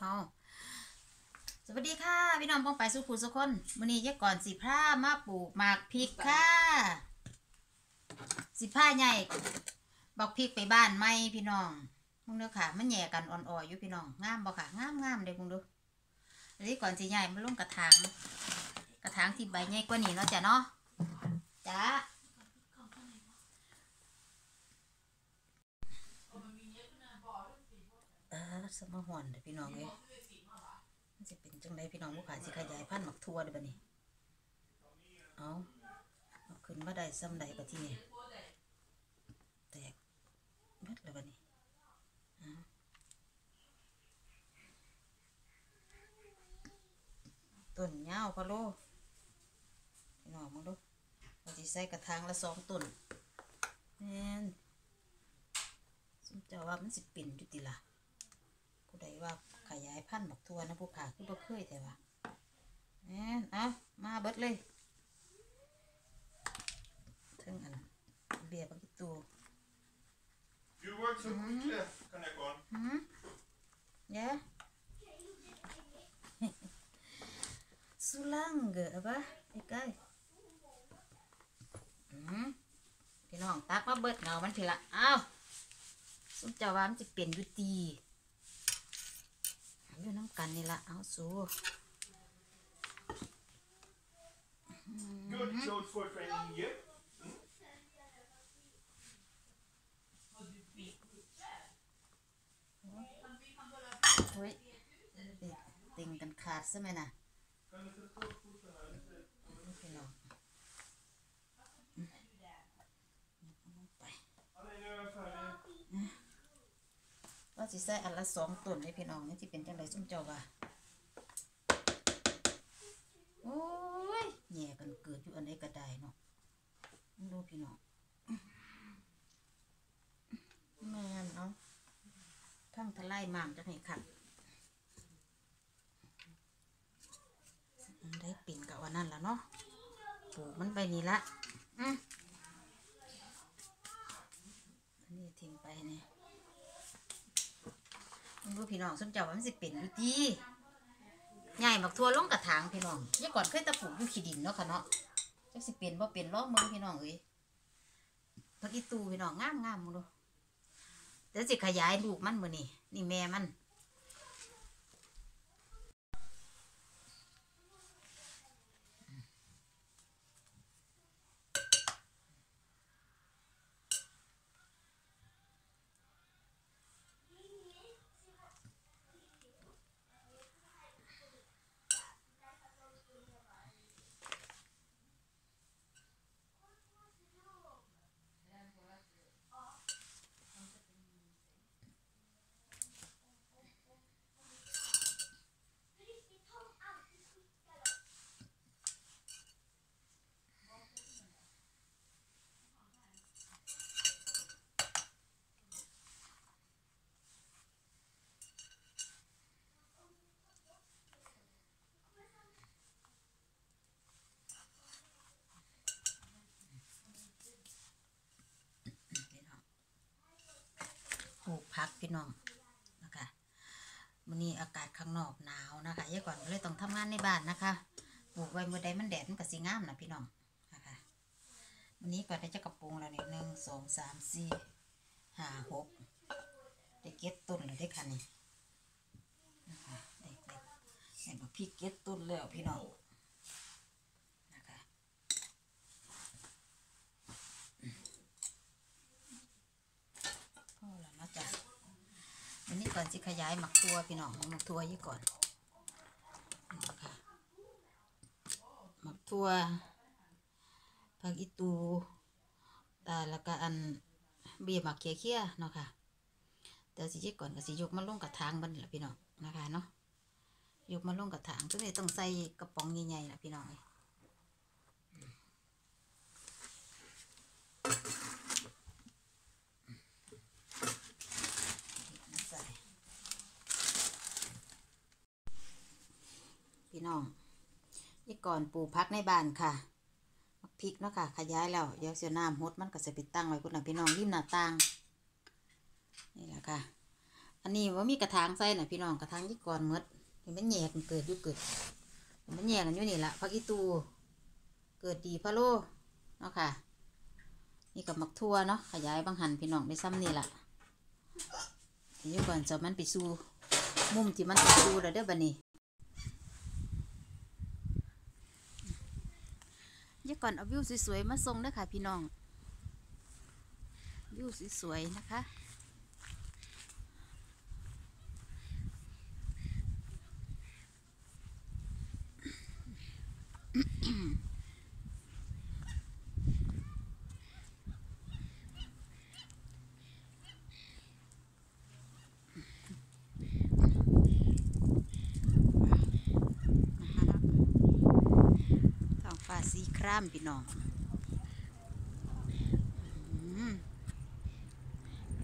เอาสวัสดีค่ะ พี่น้องป้องไปสุขุสุคนมื้อนี้ยายก่อนสิพามาปลูกหมากพริกค่ะ สิผ้าใหญ่บอกพริกไปบ้านไหมพี่น้องมึงเด้อค่ะ มันแย่กันอ่อนๆอยู่พี่น้องงามบ่ค่ะงามงามเด้มึงดูอันนี้ก่อนสิใหญ่มันลงกระถางกระถางที่ใบใหญ่กว่านี้เนาะจ้ะเนาะจ้าเออ สมหอนเด้อพี่น้องเอ้ยมันสิเป็นจังไดพี่น้องผู้ขาสิขยายพันธุ์หมักทั่วเด้อบัดนี้เอาเอาขึ้นมาได้ซ้ำใดปะที่นี่แตกเบิดแล้วบัดนี้ต้นยาวพะโลพี่น้องมึงดูเราจะใส่กระถางละสองต้นแม่นสมเจ้าว่ามันสิเป็นอยู่ติล่ะ ว่าขยายพันธุ์บักทั่วนะผู้ขาคือบ่เคยแต่ว่าแม่นเอามาเบิดเลยถึงอันเบียร์บักอีตู You work so quickly, kan jag gå? หืมเย้สุลังเกอะปะไอ้ไก่หืมพี่น้องตักมาเบิดเงามันทีละอ้าวสุมเจ้าว่ามันจะเปลี่ยนอยุตี อยู่น้ำกันนี่ละเอาสู้ Good clothes for training year. เฮ้ยติงกันขาดใช่ไหมน่ะพี่น้องอืมไป Han är nu färdig. ว่าสิใส่อันละสองต้นให้พี่น้องนี่ที่เป็นจังไรซุ่มเจ้าว่าโอ้ยแย่กันเกิดอยู่อันใดก็ได้เนาะดูพี่น้องแม่นเนาะพังทลายมามจะให้ขัดอันได้ปิ่นกับวันนั้นแล้วเนาะปลูกมันไปนี่ละอืมอันนี้ทิ้งไปเนี่ย มึงดูพี่น้องสมเจ้าว่ามันสิเป็นอยู่ดีใหญ่บักทั่วลงกระถางพี่น้องยี่ก่อนเคยตะปลูกอยู่ขี้ดินเนาะค่ะเนาะจักสิเป็นบ่เป็นล้อเมือพี่น้องเอ้ยพักอีตูพี่น้องงามงามมึงดูเดี๋ยวสิขยายลูกมันมือนี่นี่แม่มัน พี่น้องปลูก พักพี่น้องนะคะวันนี้อากาศข้างนอกหนาวนะคะยายก่อนเลยต้องทำงานในบ้านนะคะปลูกไว้เมื่อใดมันแดดมันก็สีงามนะพี่น้องนะคะวันนี้ก่อนได้จะกระปุงแล้วนี่หนึ่งสองสามสี่ห้าหกได้เก็ดต้นแล้วได้ค่ะนี่นะคะได้ได้ได้บักพริกเก็ดต้นแล้วพี่น้องนะคะ พอแล้วเนาะจ๊ะ อันนี้ก่อนสิขยายหมักตัวพี่น้องหมักตัวยี่ก่อนค่ะหมักตัวผักอีตูตาแล้วก็อันเบียร์หมักเคียเคียๆเนาะค่ะเดี๋ยวสิยี่ก่อนก็สิยกมาลงกระถางบันละพี่น้องนะคะเนาะยกมาลงกระถางตัวนี้ต้องใส่กระป๋องใหญ่ๆละพี่น้องเอ้ยใส่พี่ น้องยี่ก่อนปลูกพักในบ้านค่ะมักพริกเนาะค่ะ ขยายแล้วเดี๋ยวเสียน้ำฮดมันก็จะไปตั้งไว้พุ่นนะพี่น้องริมหน้าต่าง นี่แหละค่ะ อันนี้ว่ามีกระถางใส่น่ะพี่น้องกระถางยี่ก่อนมดเห็นมันแยกมันเกิดยู่เกิดมันแยกกันอยู่นี่ละพักอีตูเกิดดีพะโลเนาะค่ะ นี่กับมักทั่วเนาะขยายบางหันพี่น้องได้ซ้ำนี่ละเดี๋ยวก่อนจะมันไปสู่มุมที่มันไปสู่แล้วเด้อบันนี้เดี๋ ยวก่อนเอาวิวสวยๆมาส่งเด้อค่ะพี่น้อง วิวสวยๆนะคะนะคะท้องฟ้ามพี่น้องอ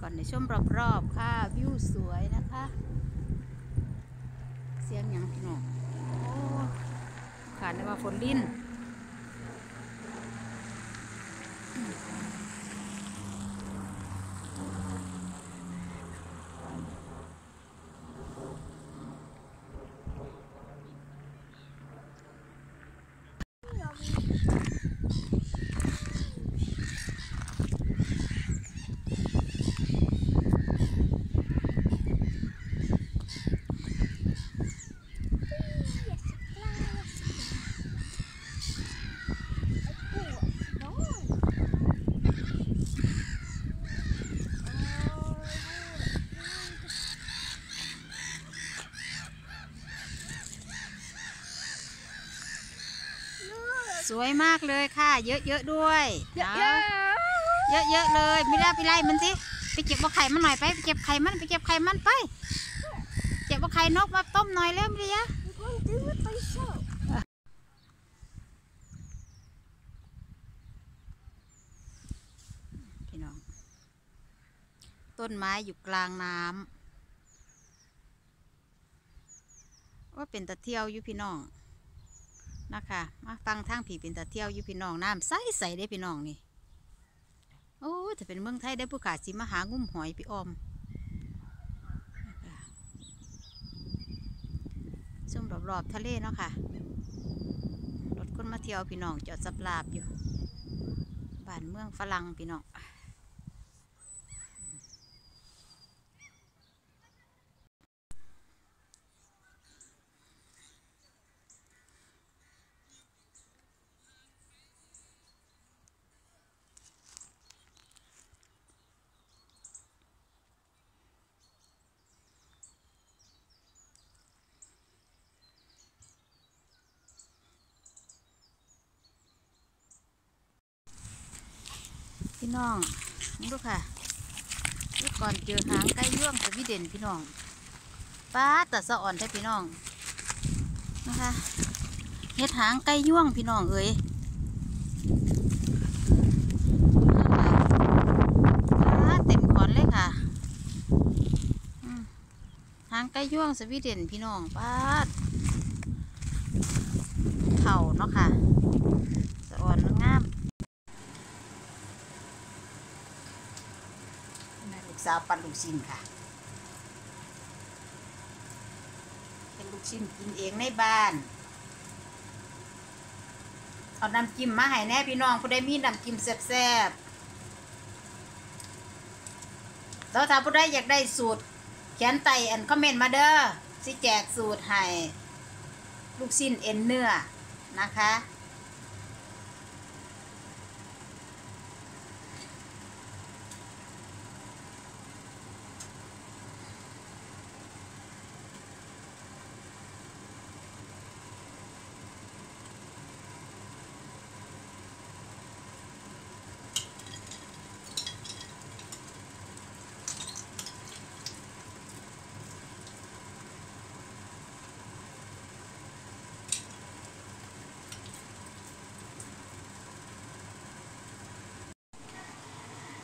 ก่อนในช่วงรอบๆ ค่ะ วิวสวยนะคะ เสียงยังพี่น้องโอ้ขาดได้ว่าฝนลิ้น ส วยมากเลยค่ะ เยอะๆด้วยเอาเยอะๆเลยไม่ได้ไปไล่มันสิไปเก็บเอาไข่มันหน่อยไปไปเก็บไข่มันไปเก็บไข่มันไปเก็บเอาไข่นกมาต้มหน่อยเร็วมิเลีย I'm going to do it myself. พี่น้อง ต้นไม้อยู่กลางน้ำว่าเป็นตะเที่ยวอยู่พี่น้อง นะคะ มาฟังทางผีเป็นตะเที่ยวอยู่พี่น้องน้ำใสใสได้พี่น้องนี่ โอ้ถ้าเป็นเมืองไทยได้ผู้ขาสิมาหางุ่มหอยพี่อมนะคะช่วงรอบๆทะเลเนาะค่ะ รถคนมาเที่ยวพี่น้องจอดสับลาบอยู่ บ้านเมืองฝรั่งพี่น้อง พี่น้องนี่ดูค่ะนี่ก่อนเจอหางไก่ย่วงสวีเดนพี่น้องป้าแต่สะอ่อนแท้พี่น้องนะคะเฮ็ดหางไก่ย่วงพี่น้องเอ้ยป้าเต็มขอนเลยค่ะหางไก่ย่วงสวีเดนพี่น้องป้าเข่าเนาะค่ะสะอ่อนงาม แม่ลูก สาวปั่นลูกชิ้นค่ะ เป็นลูกชิ้นกินเองในบ้าน เอาน้ำจิ้มมาให้แน่พี่น้องผู้ใดมีน้ำจิ้มแซ่บๆแล้วถ้าผู้ใดอยากได้สูตรเขียนไต่อันคอมเมนต์มาเด้อสิแจกสูตรให้ลูกชิ้นเอ็นเนื้อนะคะ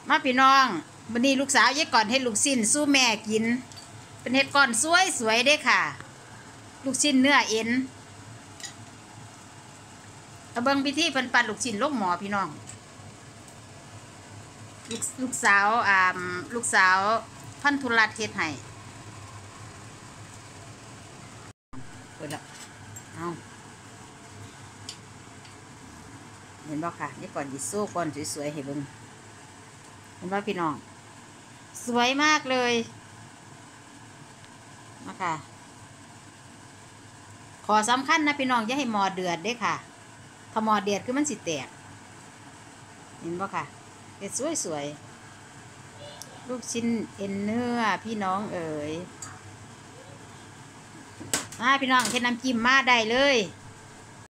มาพี่น้องวันนี้ลูกสาวย็ดก่อนให้ลูกชิ้นสู้แม่กิน เป็นเห็ดก่อนสวยสวยด้ค่ะ ลูกชิ้นเนื้อเอ็นเอาเบิ้งพิธีพิ่นปั่นลูกชิ้นลงหมอพี่น้องลลูกสาวอ่าลูกสาวพันธุรัตเฮ็ดให้เปิดละเอาเห็นบ่ค่ะนี่ก่อนยิสู้ก่อนสวยๆให้เบิ้ง เห็นบ่พี่น้อง สวยมากเลยนะคะขอสำคัญนะพี่น้องอย่าให้หมอเดือดเด้ค่ะ ถ้าหมอเดือดคือมันสิแตก เห็นบ่ค่ะเห็ดสวยลูกชิ้นเอ็นเนื้อพี่น้องเอ๋ยมาพี่น้องเฮ็ดน้ำจิ้มมาได้เลย